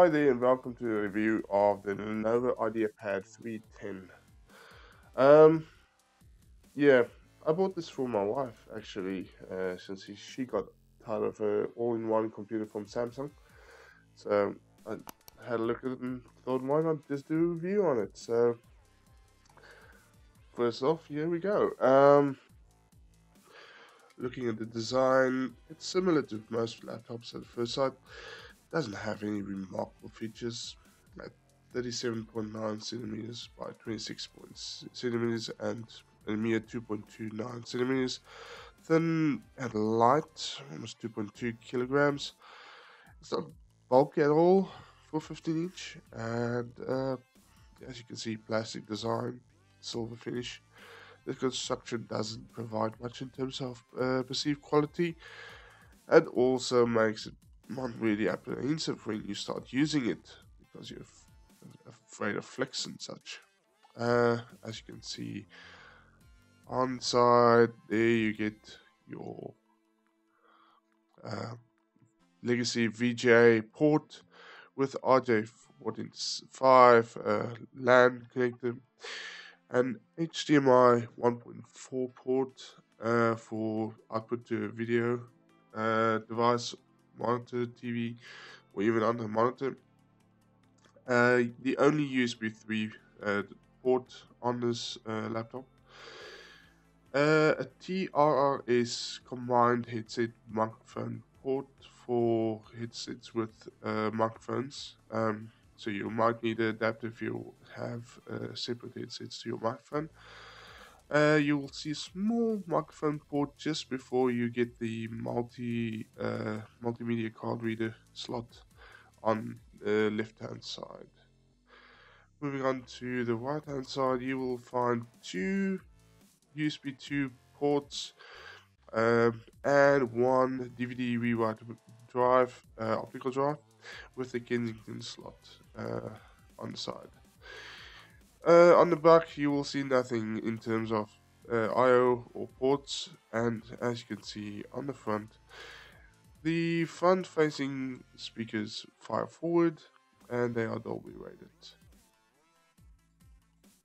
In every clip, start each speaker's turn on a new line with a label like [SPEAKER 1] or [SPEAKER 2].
[SPEAKER 1] Hi there and welcome to a review of the Lenovo IdeaPad 310. Um, yeah, I bought this for my wife actually, uh, since she got tired of her all-in-one computer from Samsung. So I had a look at it and thought, why not just do a review on it? So first off, here we go. Um, looking at the design, it's similar to most laptops at first sight doesn't have any remarkable features at 37.9 centimeters by 26 centimeters and a mere 2.29 centimeters. Thin and light almost 2.2 kilograms. It's not bulky at all for 15 inch and uh, as you can see plastic design silver finish. The construction doesn't provide much in terms of uh, perceived quality and also makes it not really apprehensive when you start using it because you're afraid of flicks and such. Uh, as you can see on side there you get your uh, legacy VGA port with RJ45 uh, LAN connector and HDMI 1.4 port uh, for output to video uh, device monitor, TV, or even under monitor. Uh, the only USB 3 uh, port on this uh, laptop. Uh, a TRRS combined headset microphone port for headsets with uh, microphones. Um, so you might need an adapter if you have uh, separate headsets to your microphone. Uh, you will see a small microphone port just before you get the multi uh, multimedia card reader slot on the left hand side. Moving on to the right hand side, you will find two USB 2 ports um, and one DVD rewrite drive, uh, optical drive, with the Kensington slot uh, on the side. Uh, on the back, you will see nothing in terms of uh, I/O or ports, and as you can see on the front, the front-facing speakers fire forward, and they are Dolby rated.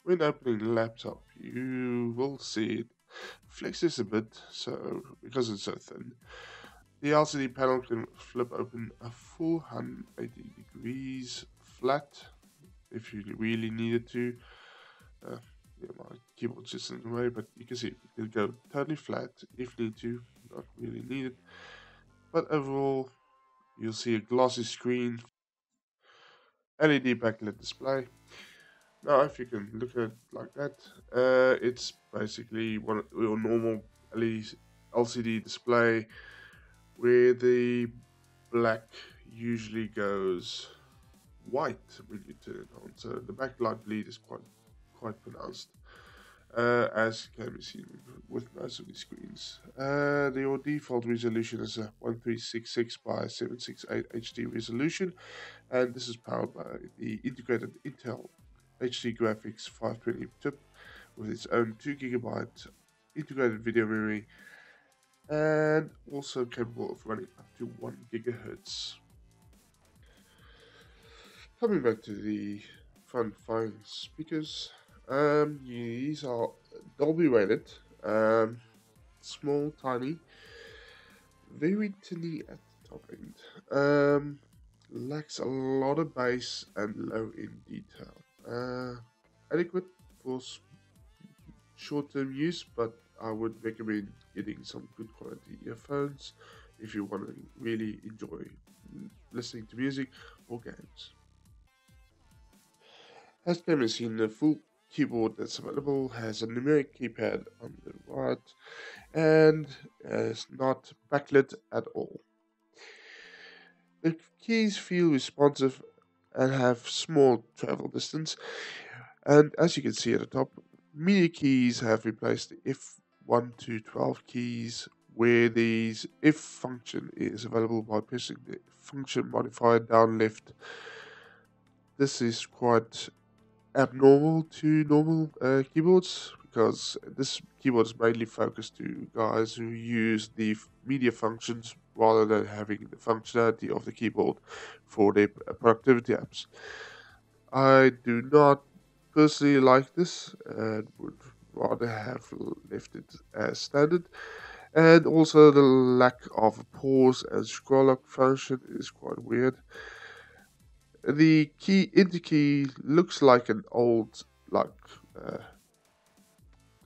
[SPEAKER 1] When opening the laptop, you will see it flexes a bit, so because it's so thin. The LCD panel can flip open a full 180 degrees flat if you really needed to. Uh, yeah, my keyboard's just in the way, but you can see it can go totally flat if need to, not really needed. But overall, you'll see a glossy screen, LED backlit display. Now, if you can look at it like that, uh, it's basically one your normal LCD display where the black usually goes white when you turn it on. So the backlight bleed is quite quite pronounced, uh, as can be seen with most of these screens. Uh, the your default resolution is a 1366 by 768 HD resolution, and this is powered by the integrated Intel HD Graphics 520 chip with its own 2 gigabyte integrated video memory and also capable of running up to 1 gigahertz Coming back to the front phone speakers, um, these are Dolby rated, um, small, tiny, very tinny at the top end. Um, lacks a lot of bass and low in detail. Uh, adequate for short-term use, but I would recommend getting some good quality earphones if you want to really enjoy listening to music or games. As seen, the full keyboard that's available has a numeric keypad on the right and is not backlit at all. The keys feel responsive and have small travel distance. And as you can see at the top, media keys have replaced the F1 to 12 keys where the if function is available by pressing the function modifier down left. This is quite abnormal to normal uh, keyboards because this keyboard is mainly focused to guys who use the media functions rather than having the functionality of the keyboard for their productivity apps. I do not personally like this and would rather have left it as standard. And also the lack of pause and scroll up function is quite weird. The key enter key looks like an old like uh,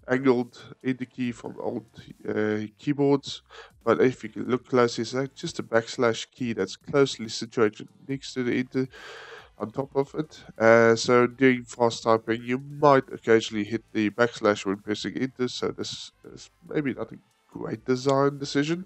[SPEAKER 1] angled enter key from old uh, keyboards, but if you look closely, it's just a backslash key that's closely situated next to the enter on top of it. Uh, so doing fast typing, you might occasionally hit the backslash when pressing enter, so this is maybe not a great design decision.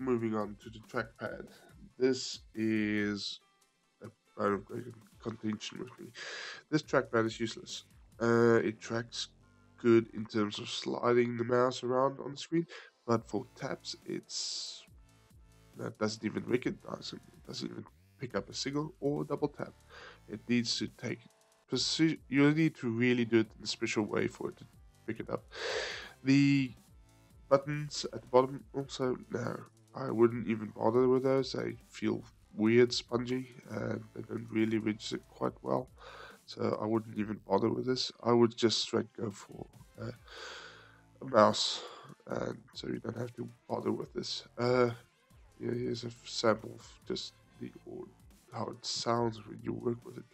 [SPEAKER 1] Moving on to the trackpad. This is a bone of contention with me. This trackpad is useless. Uh, it tracks good in terms of sliding the mouse around on the screen, but for taps, it's that doesn't even recognize it. It doesn't even pick up a single or a double tap. It needs to take. You need to really do it in a special way for it to pick it up. The buttons at the bottom also no I wouldn't even bother with those. They feel weird, spongy, and they don't really register quite well. So I wouldn't even bother with this. I would just straight go for uh, a mouse, and so you don't have to bother with this. Uh, yeah, here's a sample of just the how it sounds when you work with it.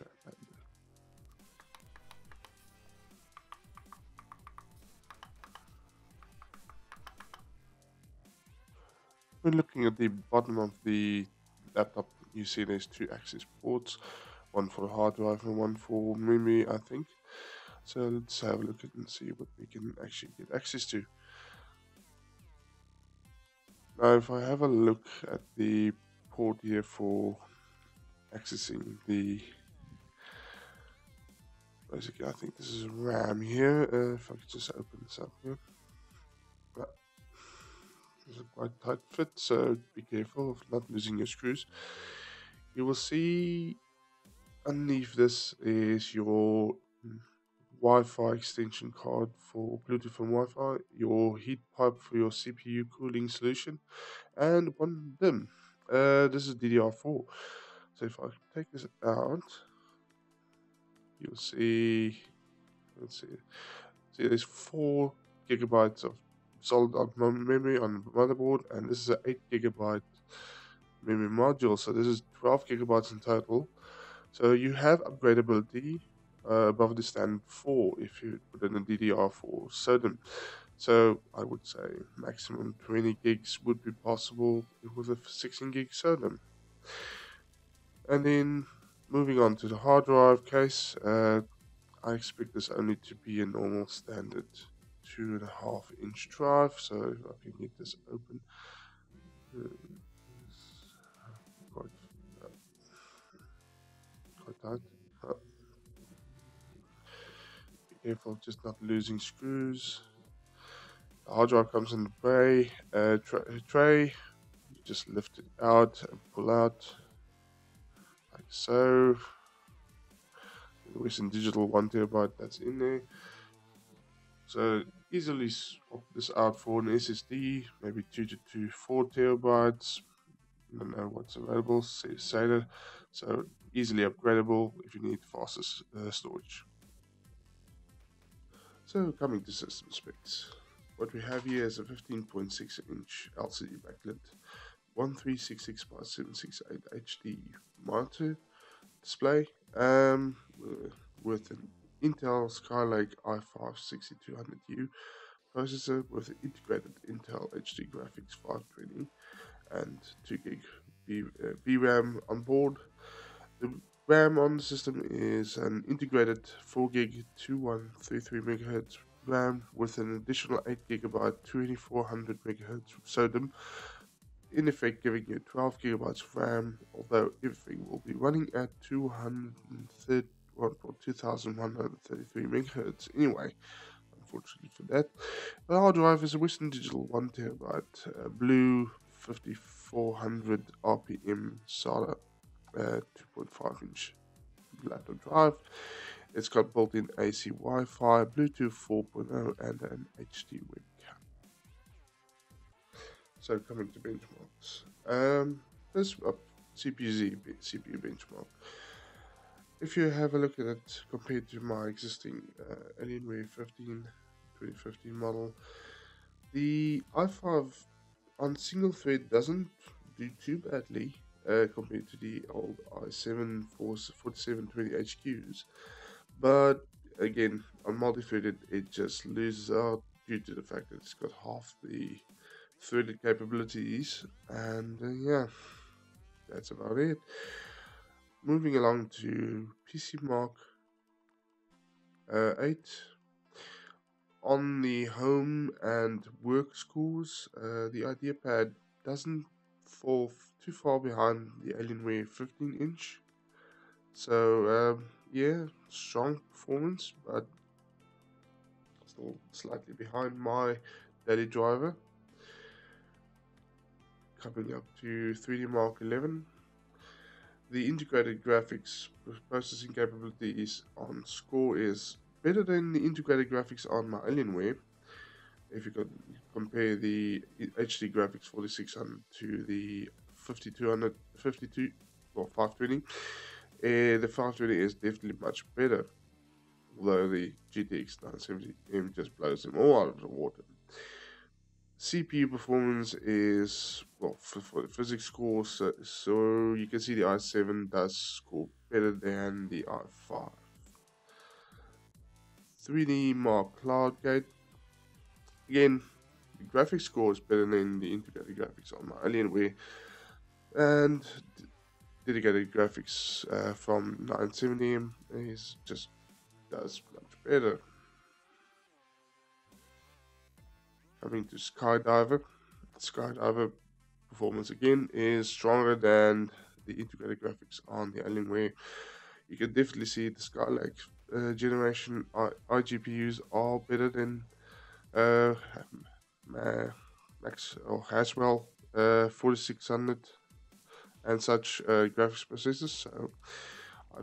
[SPEAKER 1] Looking at the bottom of the laptop, you see there's two access ports, one for the hard drive and one for memory, I think. So let's have a look at and see what we can actually get access to. Now, if I have a look at the port here for accessing the basically, I think this is RAM here. Uh, if I could just open this up here. It's a quite tight fit, so be careful of not losing your screws. You will see underneath this is your Wi-Fi extension card for Bluetooth and Wi-Fi, your heat pipe for your CPU cooling solution, and one DIMM. Uh, this is DDR4. So if I take this out, you'll see, let's see, see there's four gigabytes of solid memory on the motherboard, and this is an 8 gigabyte memory module. So this is 12 gigabytes in total. So you have upgradability uh, above the standard 4 if you put in a DDR4 SODIMM. So I would say maximum 20 gigs would be possible with a 16 gig SODIMM. And then moving on to the hard drive case, uh, I expect this only to be a normal standard two and a half inch drive so if I can get this open. Uh, quite, uh, tight. Uh, be careful just not losing screws. The hard drive comes in the tray, uh, tra tray. You just lift it out and pull out like so. The Western Digital 1 terabyte that's in there so easily swap this out for an SSD, maybe 2 to 2, 4 terabytes. I don't know what's available, say SATA. So easily upgradable if you need faster uh, storage. So coming to system specs. What we have here is a 15.6 inch LCD backlit 1366 by 768 HD monitor display um, with an Intel Skylake i5-6200U processor with integrated Intel HD graphics 520 and 2GB B, uh, VRAM on board. The RAM on the system is an integrated 4 gig 2133 MHz RAM with an additional 8 gigabyte 2400 MHz SODIMM in effect giving you 12GB of RAM, although everything will be running at 230, 2133 megahertz anyway, unfortunately for that. The hard drive is a Western Digital 1 terabyte uh, blue 5400 RPM SATA uh, 2.5 inch laptop drive. It's got built-in AC Wi-Fi, Bluetooth 4.0 and an HD webcam. So coming to benchmarks. Um, this uh, CPU CPU benchmark. If you have a look at it compared to my existing uh, Alienware 15 2015 model, the i5 on single thread doesn't do too badly uh, compared to the old i7 4720 HQs. But again, on multi-threaded, it just loses out due to the fact that it's got half the threaded capabilities. And uh, yeah, that's about it. Moving along to PC Mark uh, 8. On the home and work scores, uh, the IdeaPad doesn't fall too far behind the Alienware 15 inch. So um, yeah, strong performance, but still slightly behind my daily driver. Coming up to 3D Mark 11. The integrated graphics processing capabilities on score is better than the integrated graphics on my Alienware. If you could compare the HD graphics 4600 to the 5200, 52 or 520, uh, the 520 is definitely much better, although the GTX 970M just blows them all out of the water. CPU performance is, well, for, for the physics score, so, so you can see the i7 does score better than the i5. 3D Mark Cloudgate. Again, the graphics score is better than the integrated graphics on my Alienware. And dedicated graphics uh, from 970m is just does much better. Coming to Skydiver, Skydiver performance again is stronger than the integrated graphics on the Alienware. You can definitely see the Skylake uh, generation I iGPUs are better than uh, Max or Haswell uh, 4600 and such uh, graphics processors. So I,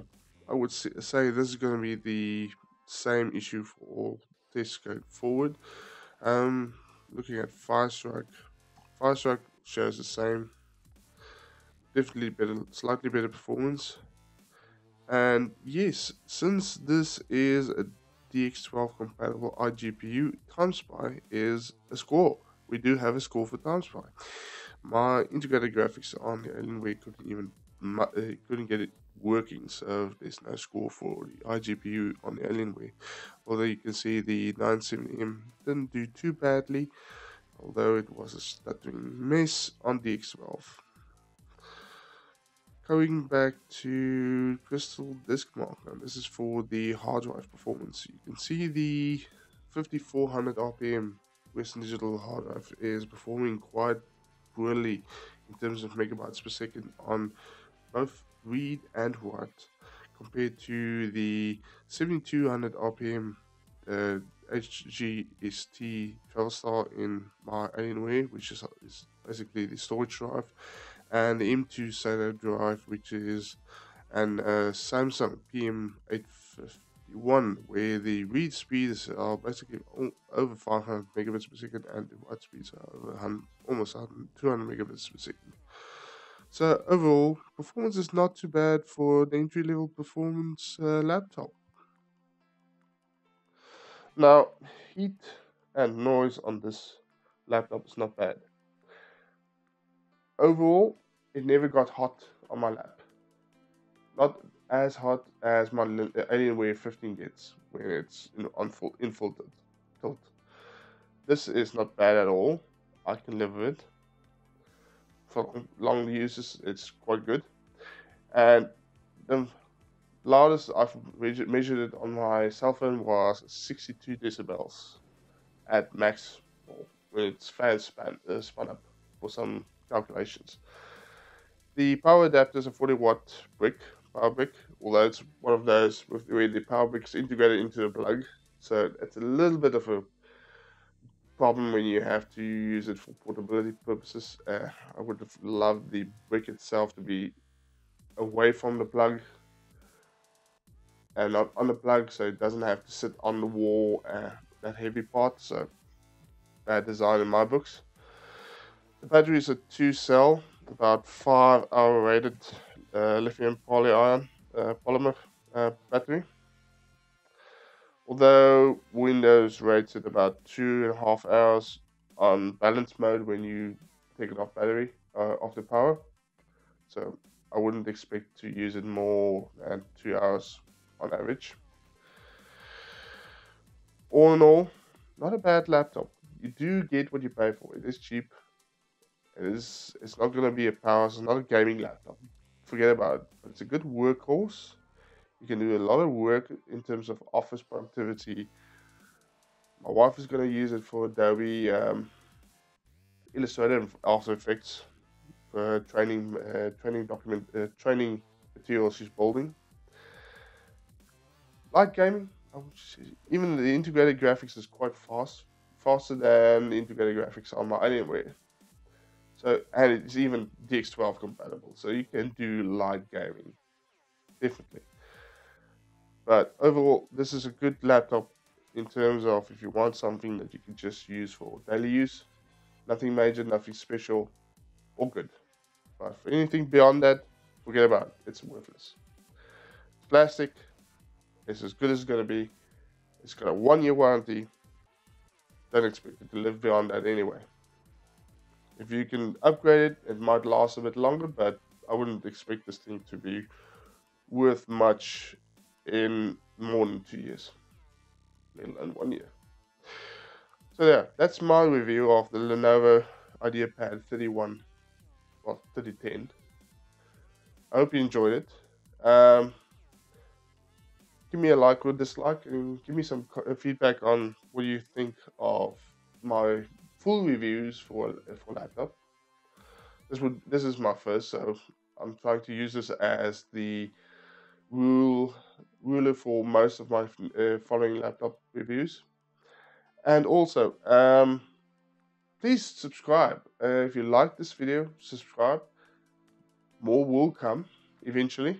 [SPEAKER 1] I would say this is going to be the same issue for all tests going forward. Um, looking at Firestrike, Firestrike shows the same, definitely better, slightly better performance. And yes, since this is a DX12 compatible iGPU, TimeSpy is a score. We do have a score for TimeSpy my integrated graphics on the Alienware couldn't even uh, couldn't get it working, so there's no score for the iGPU on the Alienware. Although you can see the 970M didn't do too badly, although it was a stuttering mess on DX12. Going back to Crystal Disk Mark, this is for the hard drive performance. You can see the 5400 RPM Western Digital hard drive is performing quite poorly in terms of megabytes per second on both read and write compared to the 7200 RPM uh, HGST Travelstar in my Alienware, which is, is basically the storage drive, and the M2 SATA drive, which is an uh, Samsung PM851, where the read speeds are basically over 500 megabits per second and the write speeds are over 100, almost 200 megabits per second. So overall, performance is not too bad for the entry-level performance uh, laptop. Now, heat and noise on this laptop is not bad. Overall, it never got hot on my lap. Not as hot as my Alienware 15 gets when it's in, tilt. This is not bad at all. I can live with it. For long uses, it's quite good. And the loudest I've measured it on my cell phone was 62 decibels at max when its fan span, uh, spun up for some calculations. The power adapter is a 40 watt brick, power brick, although it's one of those with where the power brick is integrated into the plug. So it's a little bit of a problem when you have to use it for portability purposes. Uh, I would have loved the brick itself to be away from the plug and not on the plug so it doesn't have to sit on the wall uh, that heavy part so bad design in my books the battery is a two cell about five hour rated uh, lithium polyion uh, polymer uh, battery although windows rates at about two and a half hours on balance mode when you take it off battery uh, off the power so I wouldn't expect to use it more than two hours on average. All in all, not a bad laptop. You do get what you pay for. It is cheap. It is. It's not going to be a power. It's not a gaming laptop. Forget about it. But it's a good workhorse. You can do a lot of work in terms of office productivity. My wife is going to use it for Adobe um, Illustrator and After Effects for training, uh, training document, uh, training materials she's building light gaming. Even the integrated graphics is quite fast, faster than the integrated graphics on my Alienware. So and it's even DX12 compatible, so you can do light gaming, definitely. But overall, this is a good laptop in terms of if you want something that you can just use for daily use, nothing major, nothing special, all good. But for anything beyond that, forget about it. It's worthless. Plastic, it's as good as it's going to be. It's got a one year warranty. Don't expect it to live beyond that anyway. If you can upgrade it, it might last a bit longer, but I wouldn't expect this thing to be worth much in more than two years, let alone one year. So yeah, that's my review of the Lenovo IdeaPad 31, well 3010. I hope you enjoyed it. Um, give me a like or dislike and give me some uh, feedback on what you think of my full reviews for for laptop. This would this is my first, so I'm trying to use this as the rule ruler for most of my uh, following laptop reviews. And also, um, please subscribe uh, if you like this video. Subscribe. More will come eventually.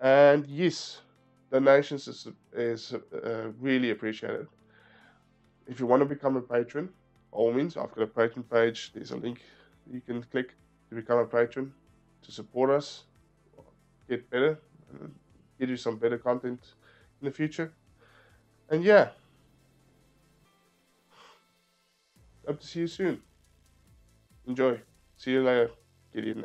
[SPEAKER 1] And yes, donations is, is uh, really appreciated. If you want to become a patron, all means, I've got a patron page. There's a link you can click to become a patron to support us, get better, give you some better content in the future. And yeah, hope to see you soon. Enjoy. See you later. Get in.